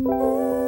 I